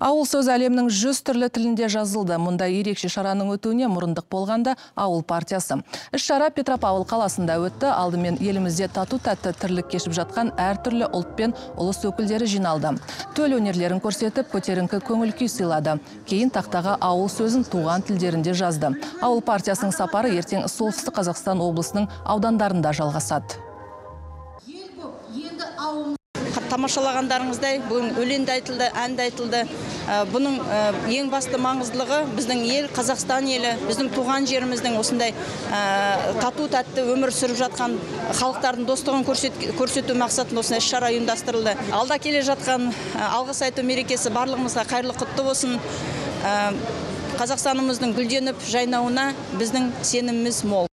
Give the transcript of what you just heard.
Ауыл сөз әлемнің жүз түрлі тілінде жазылды. Мұнда ерекше шараның өтуіне мұрындық болғанда ауыл партиясы. Іс шара Петропавл қаласында өтті. Алдымен елімізде тату тәтті тірлік кешіп жатқан әртүрлі ұлт пен ұлыс өкілдері жиналды. Төл өнерлерін көрсетіп, көтеріңкі көңіл күй сыйлады. Кейін тақтаға ауыл сөзін туған тілдерінде жазды. Ауыл партиясының сапары ертең солтүстік Қазақстан облысының аудандарында жалғасады. Тамашалағандарыңыздай бүгін өлең айтылды ән де айтылды. Ә, бұның ә, ең басты маңыздылығы біздің ел қазақстан елі біздің туған жеріміздің осындай ә, тату тәтті өмір сүріп жатқан халықтардың достығын көрсет, көрсету мақсатында осындай іс шара ұйымдастырылды. Алда келе жатқан алғыс айту мерекесі барлығымызға қайырлы құтты болсын. Қазақстанымыздың гүлденіп жайнауына біздің сеніміміз мол.